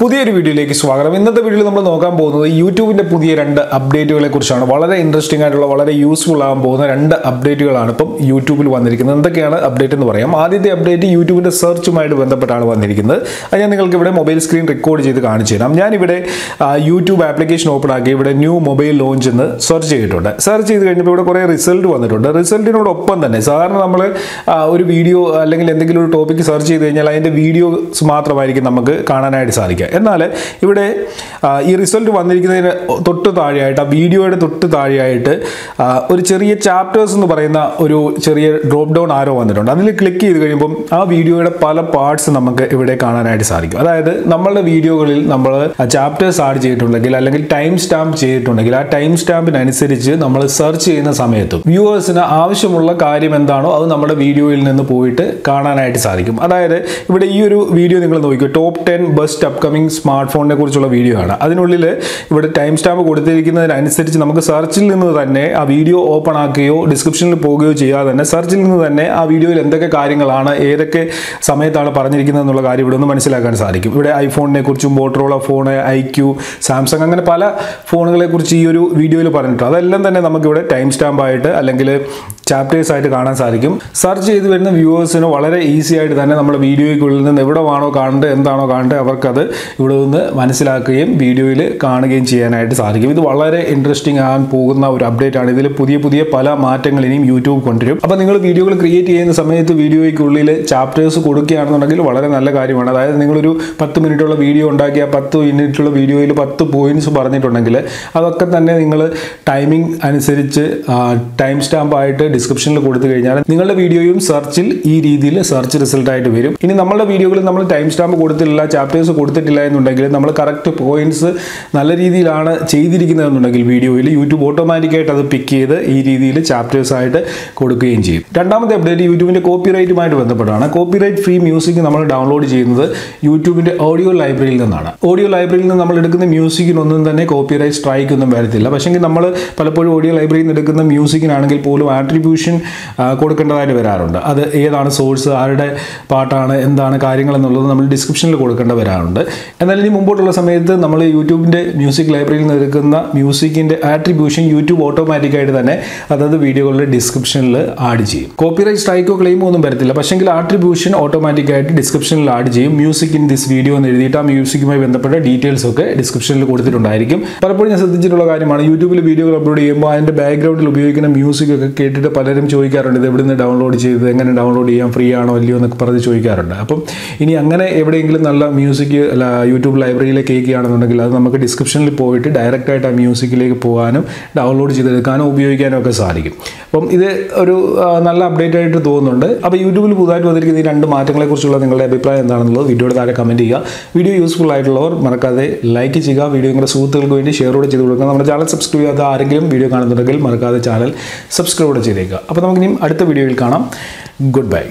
പുതിയൊരു വീഡിയോയിലേക്ക് സ്വാഗതം. ഇന്നത്തെ വീഡിയോയിൽ നമ്മൾ നോക്കാൻ പോകുന്നത് യൂട്യൂബിന്റെ പുതിയ രണ്ട് അപ്ഡേറ്റുകളെ കുറിച്ചാണ്. വളരെ ഇൻട്രസ്റ്റിംഗ് ആയിട്ടുള്ള വളരെ യൂസ്ഫുൾ ആകാൻ പോകുന്ന രണ്ട് അപ്ഡേറ്റുകളാണ് ഇപ്പം യൂട്യൂബിൽ വന്നിരിക്കുന്നത്. എന്തൊക്കെയാണ് അപ്ഡേറ്റ് എന്ന് പറയാം. ആദ്യത്തെ അപ്ഡേറ്റ് യൂട്യൂബിന്റെ സെർച്ചുമായിട്ട് ബന്ധപ്പെട്ടാണ് വന്നിരിക്കുന്നത്. അത് ഞാൻ നിങ്ങൾക്ക് ഇവിടെ മൊബൈൽ സ്ക്രീൻ റെക്കോർഡ് ചെയ്ത് കാണിച്ചു തരാം. ഞാനിവിടെ യൂട്യൂബ് ആപ്ലിക്കേഷൻ ഓപ്പൺ ആക്കി ഇവിടെ ന്യൂ മൊബൈൽ ലോഞ്ച് എന്ന് സെർച്ച് ചെയ്തിട്ടുണ്ട്. സെർച്ച് ചെയ്ത് കഴിഞ്ഞപ്പോൾ ഇവിടെ കുറേ റിസൾട്ട് വന്നിട്ടുണ്ട്. റിസൾട്ടിനോടൊപ്പം തന്നെ സാധാരണ നമ്മൾ ഒരു വീഡിയോ അല്ലെങ്കിൽ എന്തെങ്കിലും ഒരു ടോപ്പിക്ക് സെർച്ച് ചെയ്ത് കഴിഞ്ഞാൽ അതിന്റെ വീഡിയോസ് മാത്രമായിരിക്കും നമുക്ക് കാണാനായിട്ട് സാധിക്കുക. എന്നാൽ ഇവിടെ ഈ റിസൾട്ട് വന്നിരിക്കുന്നതിന് തൊട്ട് താഴെയായിട്ട് ആ വീഡിയോയുടെ തൊട്ട് താഴെയായിട്ട് ഒരു ചെറിയ ചാപ്റ്റേഴ്സ് എന്ന് പറയുന്ന ഒരു ചെറിയ ഡ്രോപ്പ് ഡൗൺ ആരോ വന്നിട്ടുണ്ട്. അതിൽ ക്ലിക്ക് ചെയ്ത് കഴിയുമ്പം ആ വീഡിയോയുടെ പല പാർട്സ് നമുക്ക് ഇവിടെ കാണാനായിട്ട് സാധിക്കും. അതായത് നമ്മളുടെ വീഡിയോകളിൽ നമ്മൾ ചാപ്റ്റേഴ്സ് ആഡ് ചെയ്തിട്ടുണ്ടെങ്കിൽ അല്ലെങ്കിൽ ടൈം സ്റ്റാമ്പ് ചെയ്തിട്ടുണ്ടെങ്കിൽ ആ ടൈം സ്റ്റാമ്പിനനുസരിച്ച് നമ്മൾ സെർച്ച് ചെയ്യുന്ന സമയത്തും വ്യൂവേഴ്സിന് ആവശ്യമുള്ള കാര്യം എന്താണോ അത് നമ്മുടെ വീഡിയോയിൽ നിന്ന് പോയിട്ട് കാണാനായിട്ട് സാധിക്കും. അതായത് ഇവിടെ ഈ ഒരു വീഡിയോ നിങ്ങൾ നോക്കിയോ top ten best upcoming smart ഫോണിനെ കുറിച്ചുള്ള വീഡിയോ ആണ്. അതിനുള്ളിൽ ഇവിടെ ടൈം സ്റ്റാമ്പ് കൊടുത്തിരിക്കുന്നതിനനുസരിച്ച് നമുക്ക് സെർച്ചിൽ നിന്ന് തന്നെ ആ വീഡിയോ ഓപ്പൺ ആക്കുകയോ ഡിസ്ക്രിപ്ഷനിൽ പോവുകയോ ചെയ്യാതെ തന്നെ സെർച്ചിൽ നിന്ന് തന്നെ ആ വീഡിയോയിൽ എന്തൊക്കെ കാര്യങ്ങളാണ് ഏതൊക്കെ സമയത്താണ് പറഞ്ഞിരിക്കുന്നത് എന്നുള്ള കാര്യം ഇവിടെ ഒന്ന് മനസ്സിലാക്കാൻ സാധിക്കും. ഇവിടെ ഐഫോണിനെ കുറിച്ചും മോട്ടറോള ഫോൺ ഐ സാംസങ് അങ്ങനെ പല ഫോണുകളെ കുറിച്ച് ഈ ഒരു വീഡിയോയിൽ പറഞ്ഞിട്ടുണ്ട്. അതെല്ലാം തന്നെ നമുക്കിവിടെ ടൈം സ്റ്റാമ്പായിട്ട് അല്ലെങ്കിൽ ചാപ്റ്റേഴ്സ് ആയിട്ട് കാണാൻ സാധിക്കും. സെർച്ച് ചെയ്ത് വരുന്ന വ്യൂവേഴ്സിന് വളരെ ഈസി ആയിട്ട് തന്നെ നമ്മുടെ വീഡിയോയ്ക്കുള്ളിൽ നിന്ന് എവിടെ വേണോ കാണേണ്ടത് എന്താണോ കാണേണ്ടത് അവർക്കത് ഇവിടെ നിന്ന് മനസ്സിലാക്കുകയും വീഡിയോയിൽ കാണുകയും ചെയ്യാനായിട്ട് സാധിക്കും. ഇത് വളരെ ഇൻട്രസ്റ്റിംഗ് ആകാൻ പോകുന്ന ഒരു അപ്ഡേറ്റ് ആണ്. ഇതിൽ പുതിയ പുതിയ പല മാറ്റങ്ങൾ ഇനിയും യൂട്യൂബ് കൊണ്ടുവരും. അപ്പോൾ നിങ്ങൾ വീഡിയോകൾ ക്രിയേറ്റ് ചെയ്യുന്ന സമയത്ത് വീഡിയോയ്ക്കുള്ളിൽ ചാപ്റ്റേഴ്സ് കൊടുക്കുകയാണെന്നുണ്ടെങ്കിൽ വളരെ നല്ല കാര്യമാണ്. അതായത് നിങ്ങളൊരു പത്ത് മിനിറ്റുള്ള വീഡിയോ ഉണ്ടാക്കിയ പത്ത് മിനിറ്റുള്ള വീഡിയോയിൽ പത്ത് പോയിന്റ്സ് പറഞ്ഞിട്ടുണ്ടെങ്കിൽ അതൊക്കെ തന്നെ നിങ്ങൾ ടൈമിംഗ് അനുസരിച്ച് ടൈം സ്റ്റാമ്പ് ആയിട്ട് ഡിസ്ക്രിപ്ഷനിൽ കൊടുത്തു കഴിഞ്ഞാൽ നിങ്ങളുടെ വീഡിയോയും സെർച്ചിൽ ഈ രീതിയിൽ സെർച്ച് റിസൾട്ട് ആയിട്ട് വരും. ഇനി നമ്മളുടെ വീഡിയോകളിൽ നമ്മൾ ടൈം സ്റ്റാമ്പ് കൊടുത്തിട്ടില്ല ചാപ്റ്റേഴ്സ് കൊടുത്തിട്ടില്ല എന്നുണ്ടെങ്കിൽ നമ്മൾ കറക്റ്റ് പോയിന്റ്സ് നല്ല രീതിയിലാണ് ചെയ്തിരിക്കുന്നതെന്നുണ്ടെങ്കിൽ വീഡിയോയിൽ യൂട്യൂബ് ഓട്ടോമാറ്റിക്കായിട്ട് അത് പിക്ക് ചെയ്ത് ഈ രീതിയിൽ ചാപ്റ്റേഴ്സ് ആയിട്ട് കൊടുക്കുകയും ചെയ്യും. രണ്ടാമത്തെ അപ്ഡേറ്റ് യൂട്യൂബിന്റെ കോപ്പിറൈറ്റുമായിട്ട് ബന്ധപ്പെട്ടാണ് കോപ്പിറൈറ്റ് ഫ്രീ മ്യൂസിക് നമ്മൾ ഡൗൺലോഡ് ചെയ്യുന്നത് യൂട്യൂബിന്റെ ഓഡിയോ ലൈബ്രറിയിൽ നിന്നാണ്. ഓഡിയോ ലൈബ്രറിയിൽ നിന്ന് നമ്മൾ എടുക്കുന്ന മ്യൂസിക്കിനൊന്നും തന്നെ കോപ്പിറൈറ്റ് സ്ട്രൈക്ക് ഒന്നും വരത്തില്ല. പക്ഷേ നമ്മൾ പലപ്പോഴും ഓഡിയോ ലൈബ്രറിയിൽ നിന്ന് എടുക്കുന്ന മ്യൂസിക്കിനാണെങ്കിൽ പോലും ആട്രിബ്യൂഷൻ കൊടുക്കേണ്ടതായിട്ട് വരാറുണ്ട്. അത് ഏതാണ് സോഴ്സ് ആരുടെ പാട്ടാണ് എന്താണ് കാര്യങ്ങൾ എന്നുള്ളത് നമ്മൾ ഡിസ്ക്രിപ്ഷനിൽ കൊടുക്കേണ്ട വരാറുണ്ട്. എന്നാൽ ഇനി മുമ്പോട്ടുള്ള സമയത്ത് നമ്മൾ യൂട്യൂബിന്റെ മ്യൂസിക് ലൈബ്രറിയിൽ നിന്ന് എടുക്കുന്ന മ്യൂസിക്കിന്റെ ആട്രിബ്യൂഷൻ യൂട്യൂബ് ഓട്ടോമാറ്റിക്കായിട്ട് തന്നെ അതായത് വീഡിയോകളുടെ ഡിസ്ക്രിപ്ഷനിൽ ആഡ് ചെയ്യും. കോപ്പിറൈറ്റ് സ്ട്രൈക്കോ ക്ലെയിമോ ഒന്നും വരത്തില്ല. പക്ഷെങ്കിൽ ആട്രിബ്യൂഷൻ ഓട്ടോമാറ്റിക്കായിട്ട് ഡിസ്ക്രിപ്ഷനിൽ ആഡ് ചെയ്യും. മ്യൂസിക് ഇൻ ദിസ് വീഡിയോ എന്ന് എഴുതിയിട്ട് ആ മ്യൂസിക്കുമായി ബന്ധപ്പെട്ട ഡീറ്റെയിൽസ് ഒക്കെ ഡിസ്ക്രിപ്ഷനിൽ കൊടുത്തിട്ടുണ്ടായിരിക്കും. പലപ്പോഴും ഞാൻ ശ്രദ്ധിച്ചിട്ടുള്ള കാര്യമാണ് യൂട്യൂബിൽ വീഡിയോകൾ അപ്ലോഡ് ചെയ്യുമ്പോൾ അതിന്റെ ബാക്ക്ഗ്രൗണ്ടിൽ ഉപയോഗിക്കുന്ന മ്യൂസിക് ഒക്കെ കേട്ടിട്ട് പലരും ചോദിക്കാറുണ്ട് ഇത് എവിടെ നിന്ന് ഡൗൺലോഡ് ചെയ്ത് എങ്ങനെ ഡൗൺലോഡ് ചെയ്യാം ഫ്രീ ആണോ അല്ലയോ എന്നൊക്കെ പറഞ്ഞ് ചോദിക്കാറുണ്ട്. അപ്പം ഇനി അങ്ങനെ എവിടെയെങ്കിലും നല്ല മ്യൂസിക് അല്ല യൂട്യൂബ് ലൈബ്രറിയിലേക്ക് കേൾക്കുകയാണെന്നുണ്ടെങ്കിൽ അത് നമുക്ക് ഡിസ്ക്രിപ്ഷനിൽ പോയിട്ട് ഡയറക്റ്റായിട്ട് ആ മ്യൂസിക്കിലേക്ക് പോകാനും ഡൗൺലോഡ് ചെയ്തെടുക്കാനും ഉപയോഗിക്കാനും ഒക്കെ സാധിക്കും. അപ്പം ഇത് ഒരു നല്ല അപ്ഡേറ്റ് ആയിട്ട് തോന്നുന്നുണ്ട്. അപ്പോൾ യൂട്യൂബിൽ പുതുതായിട്ട് വന്നിരിക്കുന്ന ഈ രണ്ട് മാറ്റങ്ങളെക്കുറിച്ചുള്ള നിങ്ങളുടെ അഭിപ്രായം എന്താണെന്നുള്ളത് വീഡിയോയുടെ താഴെ കമന്റ് ചെയ്യുക. വീഡിയോ യൂസ്ഫുൾ ആയിട്ടുള്ളവർ മറക്കാതെ ലൈക്ക് ചെയ്യുക. വീഡിയോ നിങ്ങളുടെ സുഹൃത്തുക്കൾക്ക് വേണ്ടി ഷെയർ കൂടെ ചെയ്ത് കൊടുക്കുക. നമ്മുടെ ചാനൽ സബ്സ്ക്രൈബ് ചെയ്യാത്ത ആരെങ്കിലും വീഡിയോ കാണുന്നുണ്ടെങ്കിൽ മറക്കാതെ ചാനൽ സബ്സ്ക്രൈബ് കൂടെ അപ്പോൾ നമുക്കിനിയും അടുത്ത വീഡിയോയിൽ കാണാം. Good bye